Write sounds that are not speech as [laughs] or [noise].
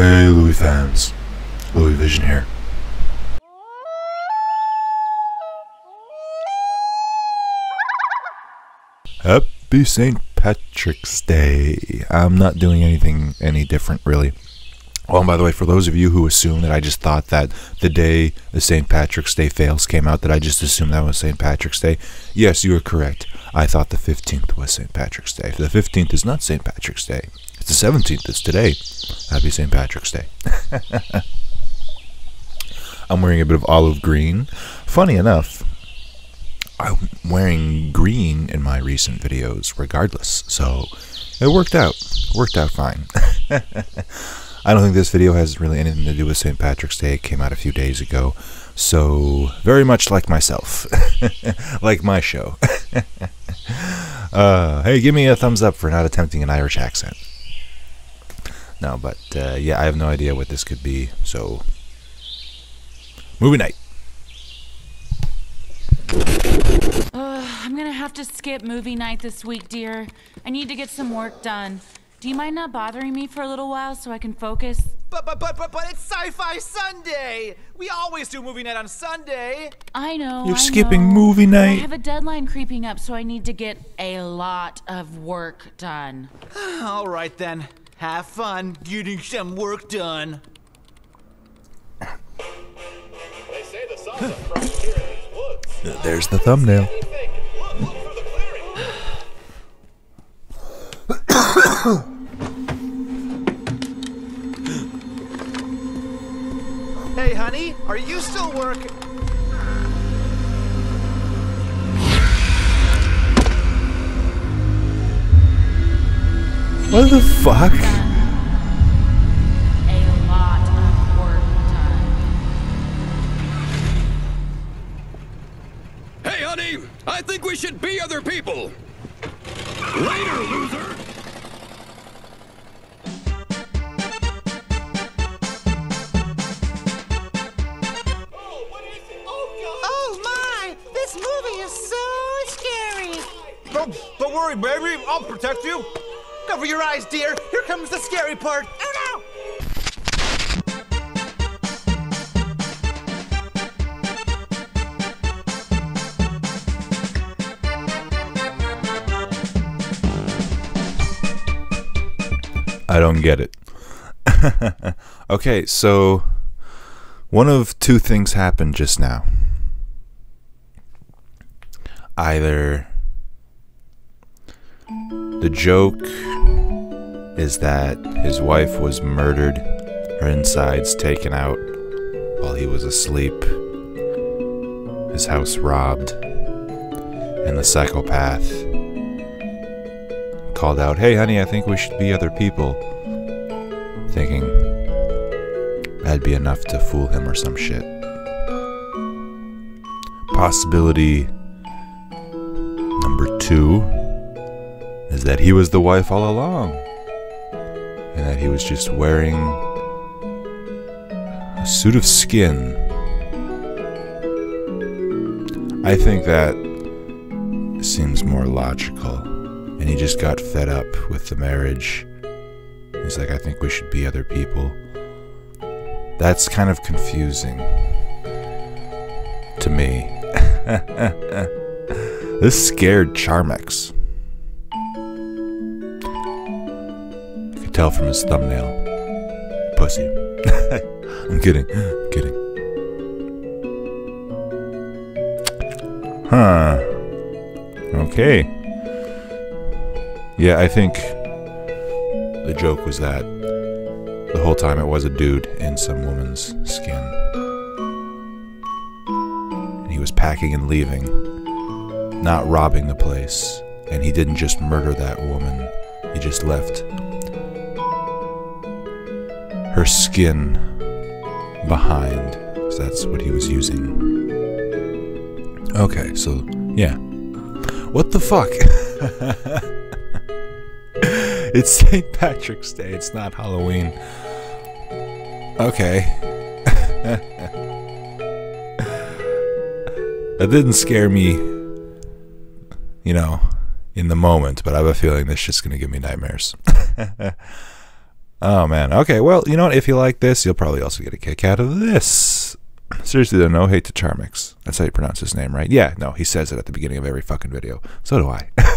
Hey, Louis fans. Louis Vision here. Happy St. Patrick's Day. I'm not doing anything any different, really. Oh, and by the way, for those of you who assume that I just thought that the day the St. Patrick's Day fails came out, that I just assumed that was St. Patrick's Day, yes, you are correct. I thought the 15th was St. Patrick's Day. The 15th is not St. Patrick's Day. It's the 17th. It's today. Happy St. Patrick's Day. [laughs] I'm wearing a bit of olive green. Funny enough, I'm wearing green in my recent videos regardless. So it worked out. Worked out fine. [laughs] I don't think this video has really anything to do with St. Patrick's Day. It came out a few days ago. So, very much like myself. [laughs] like my show. uh, hey, give me a thumbs up for not attempting an Irish accent. No, but uh, yeah, I have no idea what this could be. So, movie night. Uh, I'm gonna have to skip movie night this week, dear. I need to get some work done. Do you mind not bothering me for a little while so I can focus? But but but but but it's Sci-Fi Sunday. We always do movie night on Sunday. I know. You're I skipping know. movie night. I have a deadline creeping up, so I need to get a lot of work done. [sighs] All right then. Have fun getting some work done. They say the salsa grows here in these woods. There's the thumbnail. Anything. Look, look through the clearing. Hey, honey, are you still working? What the fuck? I think we should be other people. Later, loser. Oh, what is it? Oh, Oh my! This movie is so scary! Don't, don't worry, baby. I'll protect you. Cover your eyes, dear. Here comes the scary part. I don't get it. [laughs] okay, so one of two things happened just now. Either the joke is that his wife was murdered, her insides taken out while he was asleep, his house robbed, and the psychopath called out, Hey, honey, I think we should be other people. Thinking that'd be enough to fool him or some shit. Possibility number two is that he was the wife all along. And that he was just wearing a suit of skin. I think that seems more logical and he just got fed up with the marriage. He's like, I think we should be other people. That's kind of confusing to me. [laughs] this scared Charmx. You could tell from his thumbnail. Pussy. [laughs] I'm kidding. I'm kidding. Huh. Okay. Yeah, I think the joke was that the whole time it was a dude in some woman's skin. And he was packing and leaving, not robbing the place. And he didn't just murder that woman, he just left her skin behind. So that's what he was using. Okay, so yeah. What the fuck? [laughs] it's St. Patrick's Day. It's not Halloween. Okay. [laughs] that didn't scare me, you know, in the moment, but I have a feeling this going to give me nightmares. [laughs] Oh man. Okay. Well, you know what? If you like this, you'll probably also get a kick out of this. Seriously, though, no hate to Charmx. That's how you pronounce his name, right? Yeah. No, he says it at the beginning of every fucking video. So do I. [laughs]